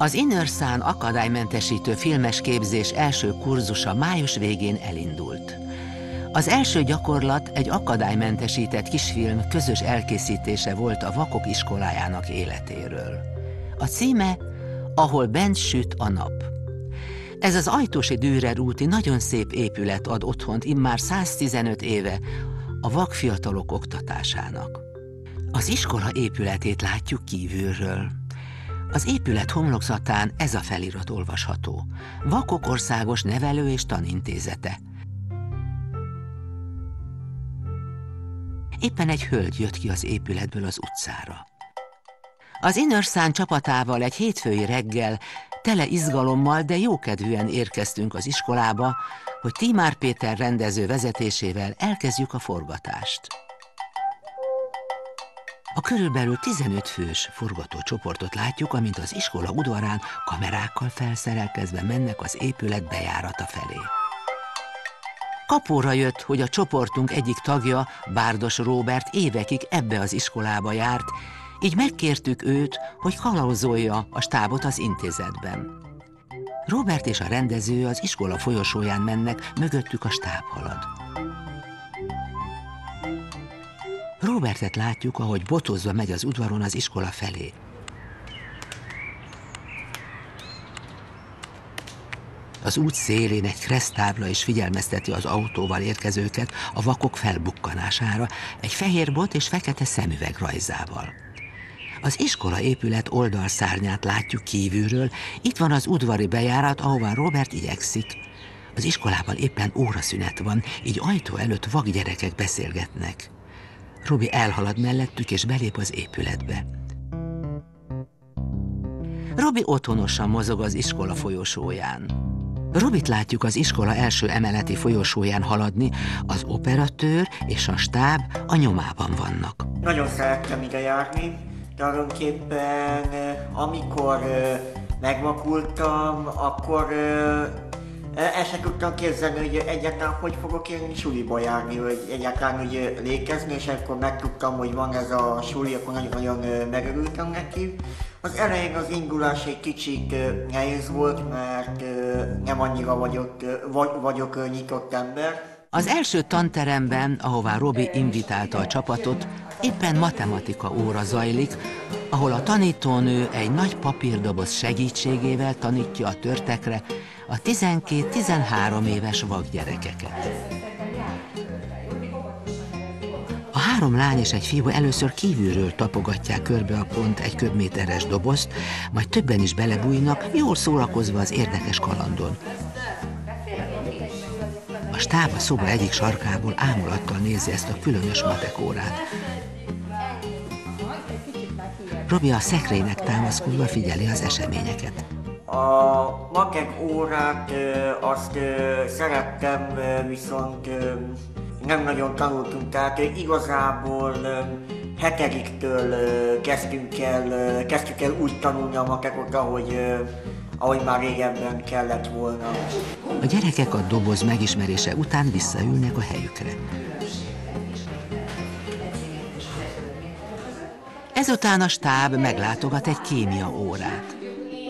Az Innerszán akadálymentesítő filmes képzés első kurzusa május végén elindult. Az első gyakorlat egy akadálymentesített kisfilm közös elkészítése volt a Vakok iskolájának életéről. A címe Ahol bent süt a nap. Ez az Ajtósi Dürer úti nagyon szép épület ad otthont immár 115 éve a vakfiatalok oktatásának. Az iskola épületét látjuk kívülről. Az épület homlokzatán ez a felirat olvasható. Vakok Országos Nevelő és Tanintézete. Éppen egy hölgy jött ki az épületből az utcára. Az Innerszán csapatával egy hétfői reggel tele izgalommal, de jókedvűen érkeztünk az iskolába, hogy Timár Péter rendező vezetésével elkezdjük a forgatást. A körülbelül 15 fős forgatócsoportot látjuk, amint az iskola udvarán kamerákkal felszerelkezve mennek az épület bejárata felé. Kapóra jött, hogy a csoportunk egyik tagja, Bárdos Róbert évekig ebbe az iskolába járt, így megkértük őt, hogy kalauzolja a stábot az intézetben. Robert és a rendező az iskola folyosóján mennek, mögöttük a stáb halad. Robertet látjuk, ahogy botozva megy az udvaron az iskola felé. Az út szélén egy kresztábla is figyelmezteti az autóval érkezőket a vakok felbukkanására, egy fehér bot és fekete szemüveg rajzával. Az iskola épület oldalszárnyát látjuk kívülről, itt van az udvari bejárat, ahová Robert igyekszik. Az iskolában éppen óraszünet van, így ajtó előtt vak gyerekek beszélgetnek. Robi elhalad mellettük és belép az épületbe. Robi otthonosan mozog az iskola folyosóján. Robit látjuk az iskola első emeleti folyosóján haladni, az operatőr és a stáb a nyomában vannak. Nagyon szerettem ide járni, tulajdonképpen amikor megvakultam, akkor el sem tudtam képzelni, hogy egyáltalán hogy fogok én suliba járni, hogy egyáltalán hogy lékezni, és akkor megtudtam, hogy van ez a suli, akkor nagyon-nagyon megörültem neki. Az elején az indulás egy kicsit nehéz volt, mert nem annyira vagyok, vagyok nyitott ember. Az első tanteremben, ahová Robi invitálta a csapatot, éppen matematika óra zajlik, ahol a tanítónő egy nagy papírdoboz segítségével tanítja a törtekre a 12-13 éves vakgyerekeket. A három lány és egy fiú először kívülről tapogatják körbe a pont egy köbméteres dobozt, majd többen is belebújnak, jól szórakozva az érdekes kalandon. A stáb a szoba egyik sarkából ámulattal nézi ezt a különös matekórát. Robi a szekrénynek támaszkodva figyeli az eseményeket. A matek órát azt szerettem, viszont nem nagyon tanultunk, tehát igazából hetediktől kezdtünk el, kezdtük el úgy tanulni a matekot, ahogy, ahogy már régebben kellett volna. A gyerekek a doboz megismerése után visszaülnek a helyükre. Ezután a stáb meglátogat egy kémia órát.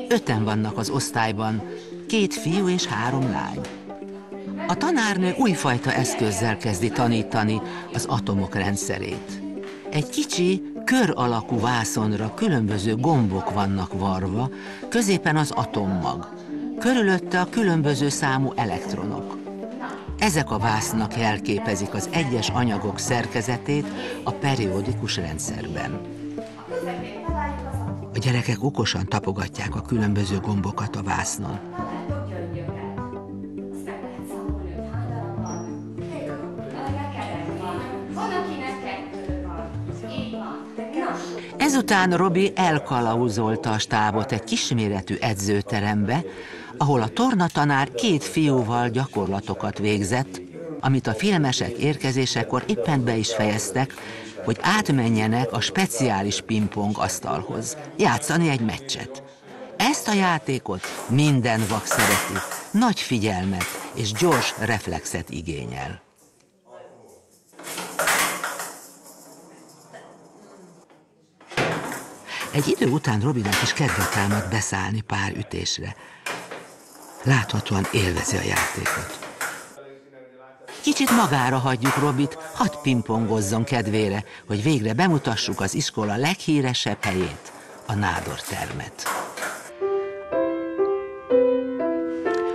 Öten vannak az osztályban, két fiú és három lány. A tanárnő újfajta eszközzel kezdi tanítani az atomok rendszerét. Egy kicsi, kör alakú vászonra különböző gombok vannak varva, középen az atommag, körülötte a különböző számú elektronok. Ezek a vásznak jelképezik az egyes anyagok szerkezetét a periódikus rendszerben. Gyerekek okosan tapogatják a különböző gombokat a vásznon. Ezután Robi elkalauzolta a stábot egy kisméretű edzőterembe, ahol a tornatanár két fiúval gyakorlatokat végzett, amit a filmesek érkezésekor éppen be is fejeztek, hogy átmenjenek a speciális pingpong asztalhoz, játszani egy meccset. Ezt a játékot minden vak szereti, nagy figyelmet és gyors reflexet igényel. Egy idő után Robinak is kedve támad beszállni pár ütésre. Láthatóan élvezi a játékot. Kicsit magára hagyjuk Robit, hadd pingpongozzon kedvére, hogy végre bemutassuk az iskola leghíresebb helyét, a Nádor termet.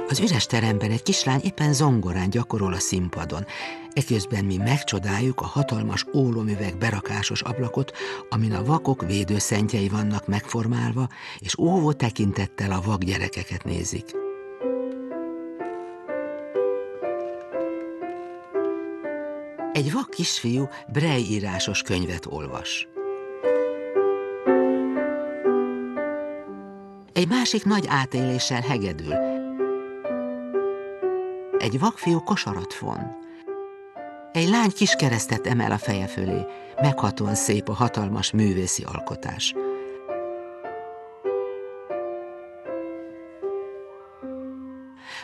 Az üres teremben egy kislány éppen zongorán gyakorol a színpadon. Eközben mi megcsodáljuk a hatalmas ólomüveg berakásos ablakot, amin a vakok védőszentjei vannak megformálva, és óvó tekintettel a vak gyerekeket nézik. Egy vak kisfiú Brej írásos könyvet olvas. Egy másik nagy átéléssel hegedül. Egy vakfiú kosarat von. Egy lány kis keresztet emel a feje fölé. Meghatóan szép a hatalmas művészi alkotás.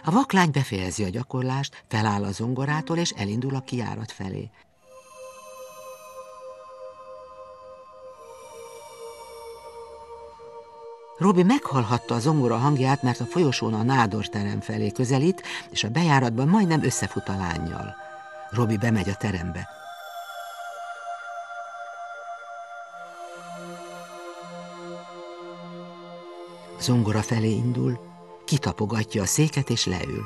A vaklány befejezi a gyakorlást, feláll a zongorától és elindul a kiárat felé. Robi meghallhatta a zongora hangját, mert a folyosón a nádor terem felé közelít, és a bejáratban majdnem összefut a lányjal. Robi bemegy a terembe. Zongora felé indul, kitapogatja a széket és leül.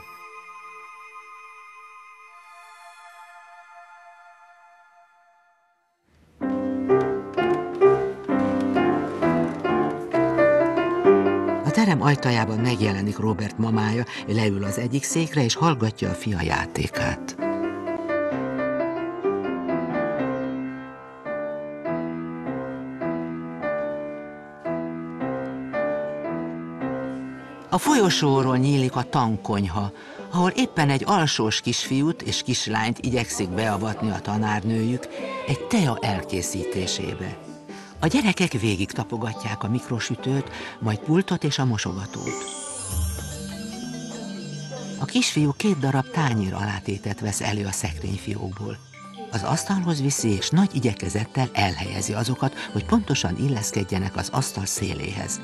A terem ajtajában megjelenik Robert mamája, leül az egyik székre és hallgatja a fia játékát. A folyosóról nyílik a tankonyha, ahol éppen egy alsós kisfiút és kislányt igyekszik beavatni a tanárnőjük egy tea elkészítésébe. A gyerekek végig tapogatják a mikrosütőt, majd pultot és a mosogatót. A kisfiú két darab tányér alátétet vesz elő a szekrényfiókból. Az asztalhoz viszi, és nagy igyekezettel elhelyezi azokat, hogy pontosan illeszkedjenek az asztal széléhez.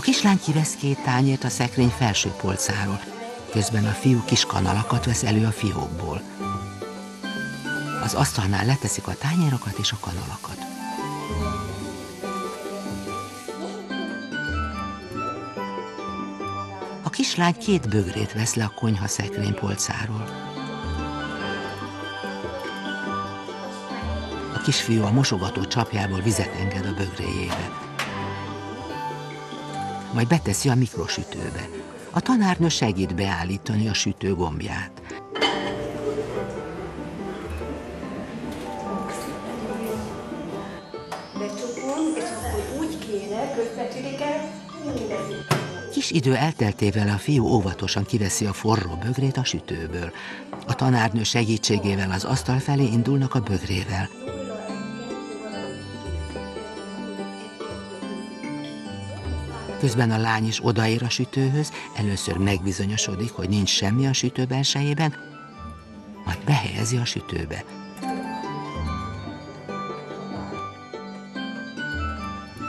A kislány kivesz két tányért a szekrény felső polcáról, közben a fiú kis kanalakat vesz elő a fiókból. Az asztalnál leteszik a tányérokat és a kanalakat. A kislány két bögrét vesz le a konyha szekrény polcáról. A kisfiú a mosogató csapjából vizet enged a bögréjébe majd beteszi a mikrosütőbe. A tanárnő segít beállítani a sütő gombját. Kis idő elteltével a fiú óvatosan kiveszi a forró bögrét a sütőből. A tanárnő segítségével az asztal felé indulnak a bögrével. Közben a lány is odaér a sütőhöz, először megbizonyosodik, hogy nincs semmi a sütő belsejében, majd behelyezi a sütőbe.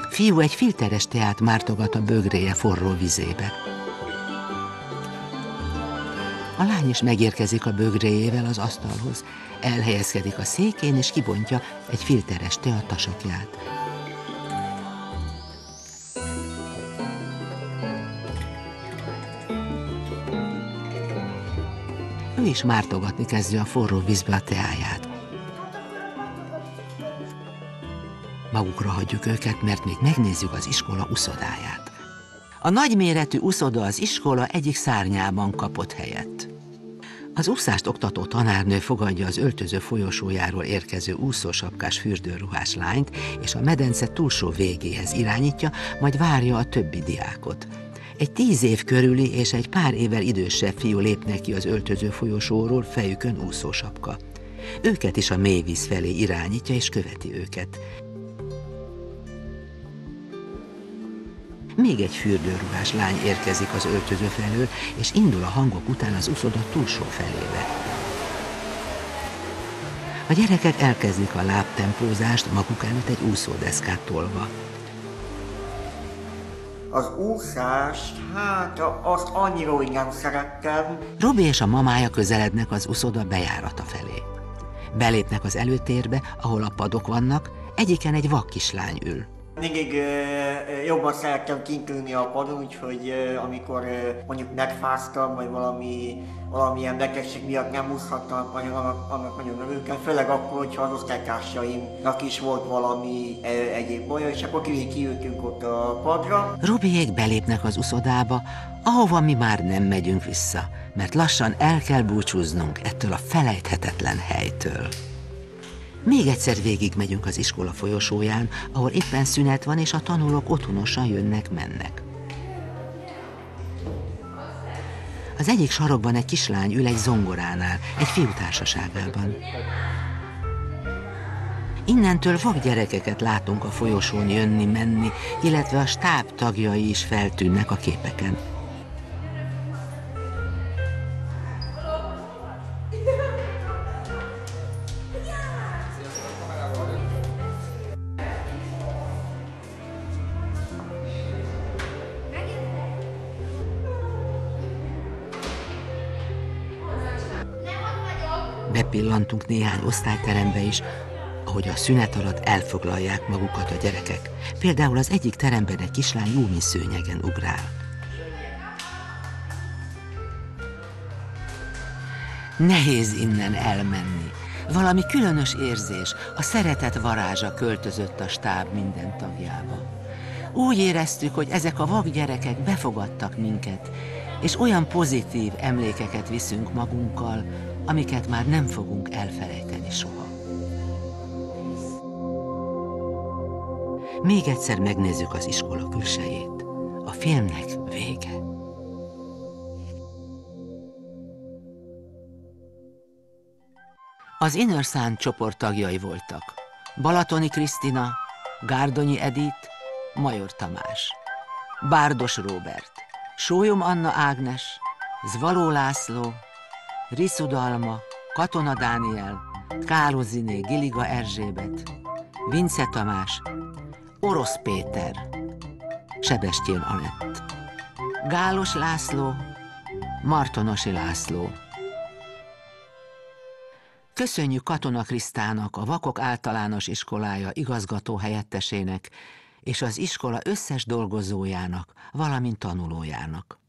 Fiú egy filteres teát mártogat a bögréje forró vizébe. A lány is megérkezik a bögréjével az asztalhoz, elhelyezkedik a székén és kibontja egy filteres tea tasakját. Ő is mártogatni kezdi a forró vízbe a teáját. Magukra hagyjuk őket, mert még megnézzük az iskola uszodáját. A nagyméretű uszoda az iskola egyik szárnyában kapott helyet. Az úszást oktató tanárnő fogadja az öltöző folyosójáról érkező úszósapkás fürdőruhás lányt, és a medence túlsó végéhez irányítja, majd várja a többi diákot. Egy tíz év körüli és egy pár évvel idősebb fiú lép neki az öltöző folyosóról, fejükön úszósapka. Őket is a mélyvíz felé irányítja és követi őket. Még egy fürdőruhás lány érkezik az öltöző felől, és indul a hangok után az uszoda túlsó felébe. A gyerekek elkezdik a lábtempózást maguk előtt egy úszódeszkát tolva. Az úszást, hát azt annyira úgy nem szerettem. Robi és a mamája közelednek az uszoda bejárata felé. Belépnek az előtérbe, ahol a padok vannak, egyiken egy vak kislány ül. Mindig jobban szerettem kint ülni a padon, úgyhogy amikor mondjuk megfáztam, vagy valami, valamilyen betegség miatt nem úszhattam, annak, annak nagyon örültem, főleg akkor, hogyha az osztálytársaimnak is volt valami egyéb baja, és akkor ki, kiültünk ott a padra. Robiék belépnek az uszodába, ahova mi már nem megyünk vissza, mert lassan el kell búcsúznunk ettől a felejthetetlen helytől. Még egyszer végigmegyünk az iskola folyosóján, ahol éppen szünet van, és a tanulók otthonosan jönnek-mennek. Az egyik sarokban egy kislány ül egy zongoránál, egy fiú társaságában. Innentől vak gyerekeket látunk a folyosón jönni-menni, illetve a stáb tagjai is feltűnnek a képeken. Bepillantunk néhány osztályterembe is, ahogy a szünet alatt elfoglalják magukat a gyerekek. Például az egyik teremben egy kislány Júmi szőnyegen ugrál. Nehéz innen elmenni. Valami különös érzés, a szeretet varázsa költözött a stáb minden tagjába. Úgy éreztük, hogy ezek a vak gyerekek befogadtak minket, és olyan pozitív emlékeket viszünk magunkkal, amiket már nem fogunk elfelejteni soha. Még egyszer megnézzük az iskola külsejét. A filmnek vége. Az Inner Sun csoport tagjai voltak. Balatoni Krisztina, Gárdonyi Edith, Major Tamás, Bárdos Róbert, Sólyom Anna Ágnes, Zvaló László, Riszudalma, Katona Dániel, Káloziné Giliga Erzsébet, Vince Tamás, Orosz Péter, Sebestyén Anett, Gálos László, Martonosi László. Köszönjük Katona Krisztának, a Vakok Általános Iskolája igazgató helyettesének és az iskola összes dolgozójának, valamint tanulójának.